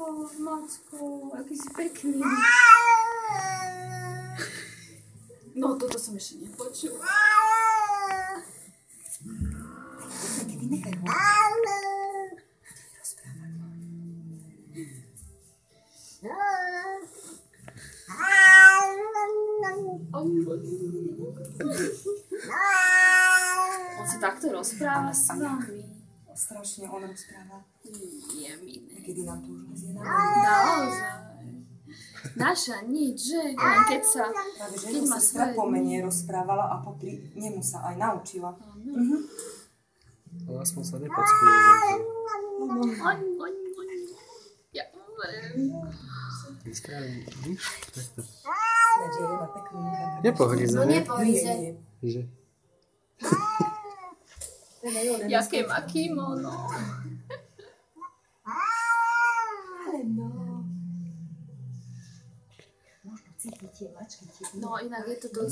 Lubo, Macko, aký si pekný. No, toto som ešte nepočula. Kedy nechaj ho. On sa takto rozpráva s vami. Strašne on rozpráva. Jemine. Kedy nám to už Naozaj. Naša nič, že? Len keď sa... Práve, že Keď sestra dni. rozprávala a popri nemu sa aj naučila. Ale aspoň sa oň. Ja viem. Nespravím nič. Takto. Jaké má kimono. No. Možno mačky. No inak je to dosť